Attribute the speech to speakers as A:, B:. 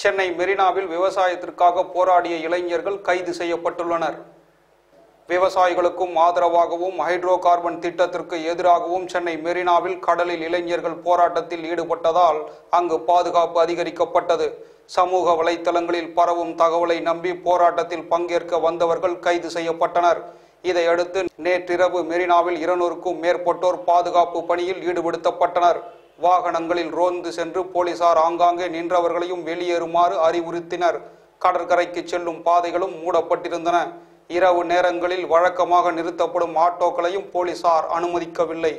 A: சென்னை மெரினாவில் விவசாயத்திற்காக போராடிய இளைஞர்கள் கைது செய்யப்பட்டுள்ளனர். விவசாயிகளுக்கும் ஆதரவாகவும் ஹைட்ரோ கார்பன் திட்டத்திற்கு எதிராகவும் சென்னை மெரினாவில் கடலில் இளைஞர்கள் போராட்டத்தில் ஈடுபட்டதால் அங்கு பாதுகாப்பு அதிகரிக்கப்பட்டது. சமூக வலைத்தளங்களில் பரவும் தகவலை நம்பி போராட்டத்தில் பங்கேற்க வந்தவர்கள் கைது செய்யப்பட்டனர். இதையடுத்து நேற்றிரவு மெரினாவில் இருநூறுக்கும் மேற்பட்டோர் பாதுகாப்பு பணியில் ஈடுபடுத்தப்பட்டனர். வாகனங்களில் ரோந்து சென்று போலீசார் ஆங்காங்கே நின்றவர்களையும் வெளியேறுமாறு அறிவுறுத்தினர். கடற்கரைக்கு செல்லும் பாதைகளும் மூடப்பட்டிருந்தன. இரவு நேரங்களில் வழக்கமாக நிறுத்தப்படும் ஆட்டோக்களையும் போலீசார் அனுமதிக்கவில்லை.